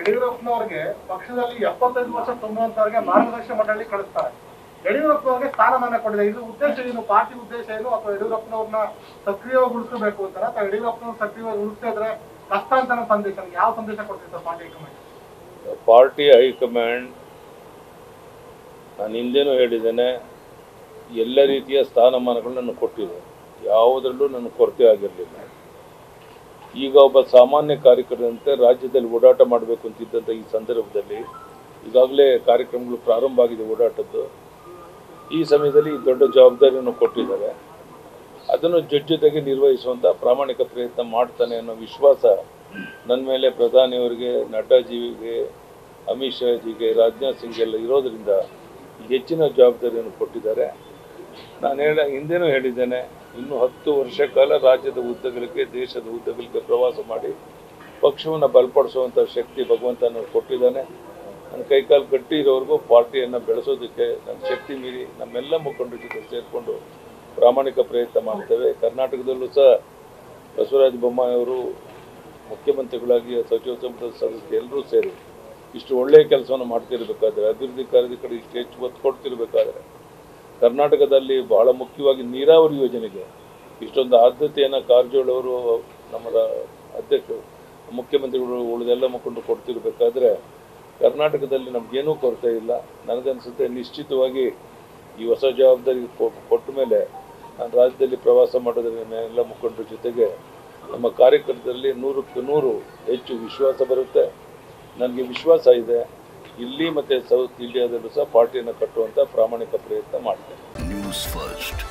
ಯಡಿಯೂರಪ್ಪನವ್ರಿಗೆ ಪಕ್ಷದಲ್ಲಿ ಎಪ್ಪತ್ತೈದು ವರ್ಷ ತುಂಬುವಂತವ್ರಿಗೆ ಮಾರ್ಗದರ್ಶನ ಮಂಡಳಿ ಕಳಿಸ್ತಾರೆ. ಯಡಿಯೂರಪ್ಪನವ್ರಿಗೆ ಸ್ಥಾನಮಾನ ಕೊಟ್ಟಿದೆ ಇದು ಉದ್ದೇಶ ಏನು ಪಾರ್ಟಿ ಉದ್ದೇಶ ಏನು? ಅಥವಾ ಯಡಿಯೂರಪ್ಪನವ್ರನ್ನ ಸಕ್ರಿಯಗೊಳಿಸಬೇಕು ಅಂತಾರೆ ಅಥವಾ ಯಡಿಯೂರಪ್ಪನವ್ರು ಸಕ್ರಿಯವಾಗಿ ಉಳಿಸಿದ್ರೆ ಕಷ್ಟ ಅಂತ ಸಂದೇಶ ಯಾವ ಸಂದೇಶ ಕೊಡ್ತೀವಿ sir party high command? Party high command ನಾನು ಹಿಂದೇನು ಹೇಳಿದ್ದೇನೆ, ಎಲ್ಲ ರೀತಿಯ ಸ್ಥಾನಮಾನಗಳು ನನಗೆ ಕೊಟ್ಟಿದೆ ಯಾವುದರಲ್ಲೂ ನನಗೆ ಕೊರತೆ ಆಗಿರಲಿಲ್ಲ. ಈಗ ಒಬ್ಬ ಸಾಮಾನ್ಯ ಕಾರ್ಯಕರ್ತರಂತೆ ರಾಜ್ಯದಲ್ಲಿ ಓಡಾಟ ಮಾಡಬೇಕು ಅಂತಿದ್ದಂಥ ಈ ಸಂದರ್ಭದಲ್ಲಿ ಈಗಾಗಲೇ ಕಾರ್ಯಕ್ರಮಗಳು ಪ್ರಾರಂಭ ಆಗಿದೆ ಓಡಾಟದ್ದು. ಈ ಸಮಯದಲ್ಲಿ ದೊಡ್ಡ ಜವಾಬ್ದಾರಿಯನ್ನು ಕೊಟ್ಟಿದ್ದಾರೆ. ಅದನ್ನು ಜೊತೆಗೆ ನಿರ್ವಹಿಸುವಂಥ ಪ್ರಾಮಾಣಿಕ ಪ್ರಯತ್ನ ಮಾಡ್ತಾನೆ ಅನ್ನೋ ವಿಶ್ವಾಸ ನನ್ನ ಮೇಲೆ ಪ್ರಧಾನಿಯವರಿಗೆ ನಡ್ಡಾಜಿಗೆ, ಅಮಿತ್ ಶಾಜಿಗೆ, ರಾಜನಾಥ್ ಸಿಂಗ್ ಎಲ್ಲ ಇರೋದರಿಂದ ಹೆಚ್ಚಿನ ಜವಾಬ್ದಾರಿಯನ್ನು ಕೊಟ್ಟಿದ್ದಾರೆ. ನಾನು ಹೇಳ, ಹಿಂದೆನೂ ಹೇಳಿದ್ದೇನೆ ಇನ್ನು ಹತ್ತು ವರ್ಷ ಕಾಲ ರಾಜ್ಯದ ಉದ್ದಗಲಿಕ್ಕೆ, ದೇಶದ ಉದ್ದಗಲಿಕ್ಕೆ ಪ್ರವಾಸ ಮಾಡಿ ಪಕ್ಷವನ್ನು ಬಲಪಡಿಸುವಂಥ ಶಕ್ತಿ ಭಗವಂತ ನನಗೆ ಕೊಟ್ಟಿದ್ದಾನೆ. ನನ್ನ ಕೈಕಾಲು ಗಟ್ಟಿ ಇರೋವರೆಗೂ ಪಾರ್ಟಿಯನ್ನು ಬೆಳೆಸೋದಕ್ಕೆ ನನ್ನ ಶಕ್ತಿ ಮೀರಿ ನಮ್ಮೆಲ್ಲ ಮುಖಂಡರ ಜೊತೆ ಸೇರಿಕೊಂಡು ಪ್ರಾಮಾಣಿಕ ಪ್ರಯತ್ನ ಮಾಡ್ತೇವೆ. ಕರ್ನಾಟಕದಲ್ಲೂ ಸಹ ಬಸವರಾಜ ಬೊಮ್ಮಾಯಿ ಅವರು ಮುಖ್ಯಮಂತ್ರಿಗಳಾಗಿ, ಸಚಿವ ಸಂಪುಟದ ಸದಸ್ಯರು ಎಲ್ಲರೂ ಸೇರಿ ಇಷ್ಟು ಒಳ್ಳೆಯ ಕೆಲಸವನ್ನು ಮಾಡ್ತಿರ್ಬೇಕಾದ್ರೆ, ಅಭಿವೃದ್ಧಿ ಕಾರ್ಯದ ಕಡೆ ಇಷ್ಟು ಹೆಚ್ಚು ಒತ್ತು ಕೊಡ್ತಿರ್ಬೇಕಾದ್ರೆ ಕರ್ನಾಟಕದಲ್ಲಿ ಬಹಳ ಮುಖ್ಯವಾಗಿ ನೀರಾವರಿ ಯೋಜನೆಗೆ ಇಷ್ಟೊಂದು ಆದ್ಯತೆಯನ್ನು ಕಾರಜೋಳ ಅವರು ನಮ್ಮ ಅಧ್ಯಕ್ಷರು, ಮುಖ್ಯಮಂತ್ರಿಗಳು ಉಳಿದೆಲ್ಲ ಮುಖಂಡರು ಕೊಡ್ತಿರ್ಬೇಕಾದ್ರೆ ಕರ್ನಾಟಕದಲ್ಲಿ ನಮಗೇನೂ ಕೊರತೆ ಇಲ್ಲ. ನನಗನ್ಸುತ್ತೆ ನಿಶ್ಚಿತವಾಗಿ ಈ ಹೊಸ ಜವಾಬ್ದಾರಿ ಕೊಟ್ಟ ಮೇಲೆ ನಾನು ರಾಜ್ಯದಲ್ಲಿ ಪ್ರವಾಸ ಮಾಡೋದ್ರಿಂದ ಎಲ್ಲ ಮುಖಂಡರ ಜೊತೆಗೆ ನಮ್ಮ ಕಾರ್ಯಕರ್ತರಲ್ಲಿ ನೂರಕ್ಕೆ ನೂರು ಹೆಚ್ಚು ವಿಶ್ವಾಸ ಬರುತ್ತೆ. ನನಗೆ ವಿಶ್ವಾಸ ಇದೆ. ಇಲ್ಲಿ ಮತ್ತೆ ಸೌತ್ ಇಂಡಿಯಾದಲ್ಲೂ ಸಹ ಪಾರ್ಟಿಯನ್ನು ಕಟ್ಟುವಂತ ಪ್ರಾಮಾಣಿಕ ಪ್ರಯತ್ನ ಮಾಡ್ತೇನೆ ನ್ಯೂಸ್ ಫಸ್ಟ್